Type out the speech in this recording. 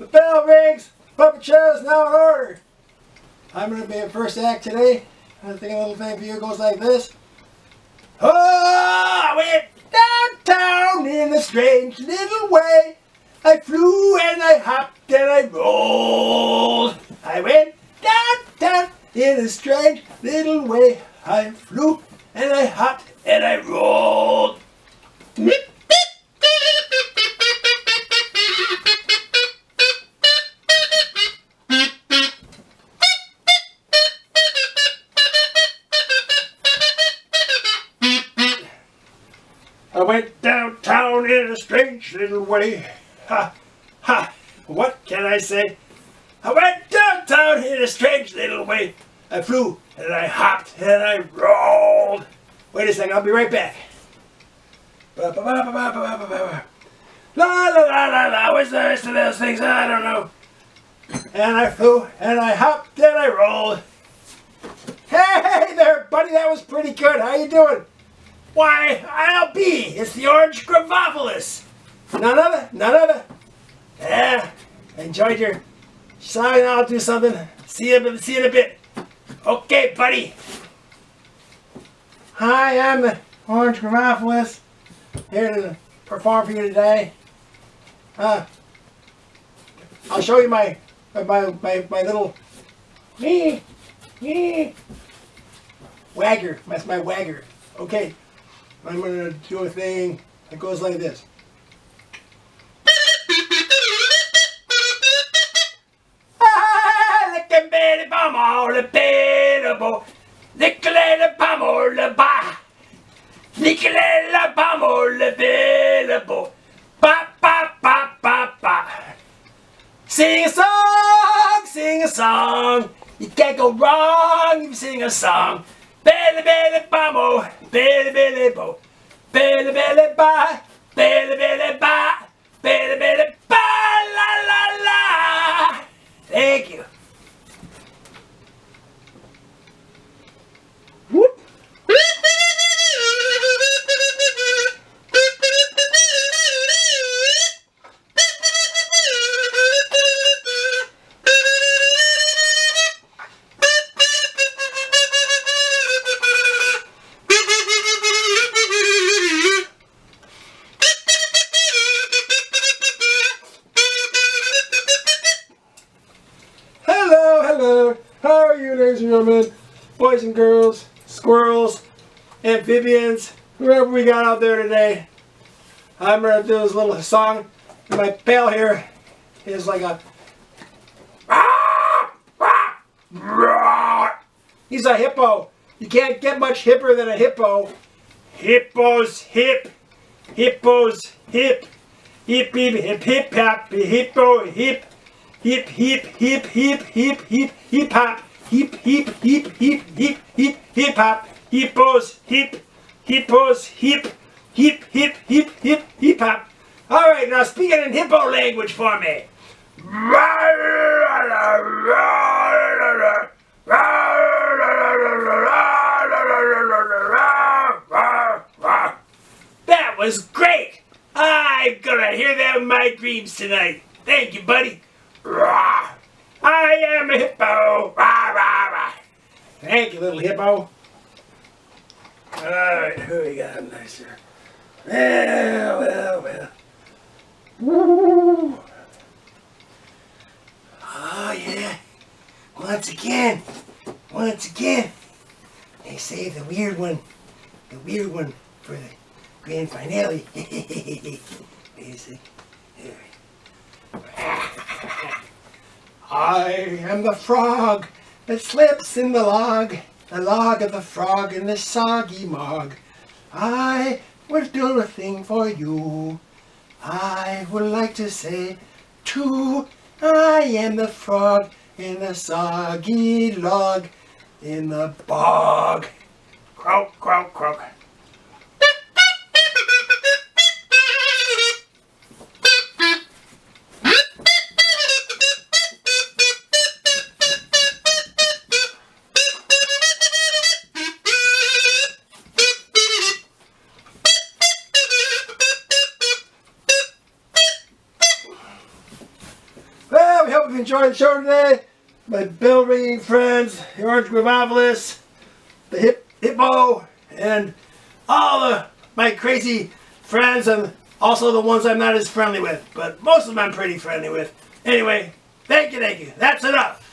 The bell rings. Puppet show is now in order. I'm going to be in first act today. I think a little thing for you goes like this. Oh, I went downtown in a strange little way. I flew and I hopped and I rolled. I went downtown in a strange little way. I flew and I hopped and I rolled. I went downtown in a strange little way. Ha, ha, what can I say? I went downtown in a strange little way. I flew and I hopped and I rolled. Wait a second, I'll be right back. Ba, ba, ba, ba, ba, ba, ba, ba. La la la la la, what's the rest of those things? I don't know. And I flew and I hopped and I rolled. Hey there, buddy, that was pretty good. How you doing? Why, I'll be. It's the orange Gravofolus. None of it, none of it. Yeah, enjoyed your song. I'll do something. See you, see you in a bit. Okay, buddy. Hi, I'm the orange Gravofolus. Here to perform for you today. Uh, I'll show you my my my, my little me me wagger. That's my wagger. Okay. I'm going to do a thing that goes like this. Sing a song, sing a song. You can't go wrong if you sing a song. Billy Billy Bummo, Billy Billy Bo, Billy Billy Ba, Billy Billy Ba, Billy Billy Ba, gentlemen, boys and girls, squirrels, amphibians, whoever we got out there today? I'm gonna do this little song. My pal here is like a. He's a hippo. You can't get much hipper than a hippo. Hippos hip. Hippos hip. Hip hip hip hip hop. Hippo hip. Hip hip hip hip hip hip hip hop. Hip hip hip hip hip hip hip hop. Hippos hip. Hippos hip. Hip hip hip hip hip hop. All right, now speak it in hippo language for me. That was great. I'm gonna hear that in my dreams tonight. Thank you, buddy. I am a hippo. Rah, rah, rah. Thank you, little hippo. All right, who we got nice here? Well, well, well. Woo. Oh, yeah. Once again, once again, they saved the weird one, the weird one for the grand finale. Basic. I am the frog that slips in the log, the log of the frog in the soggy mog. I will do a thing for you. I would like to say, too, I am the frog in the soggy log in the bog. Croak, croak, croak. Enjoyed the show today. My bell ringing friends, the Orange Revivalists, the Hip Hippo, and all the my crazy friends, and also the ones I'm not as friendly with. But most of them I'm pretty friendly with. Anyway, thank you, thank you. That's enough.